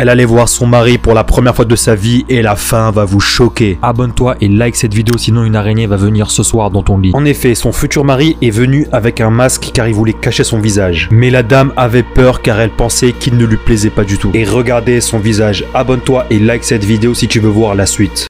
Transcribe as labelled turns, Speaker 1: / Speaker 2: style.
Speaker 1: Elle allait voir son mari pour la première fois de sa vie et la fin va vous choquer.
Speaker 2: Abonne-toi et like cette vidéo sinon une araignée va venir ce soir dans ton lit.
Speaker 1: En effet, son futur mari est venu avec un masque car il voulait cacher son visage. Mais la dame avait peur car elle pensait qu'il ne lui plaisait pas du tout. Et regardez son visage. Abonne-toi et like cette vidéo si tu veux voir la suite.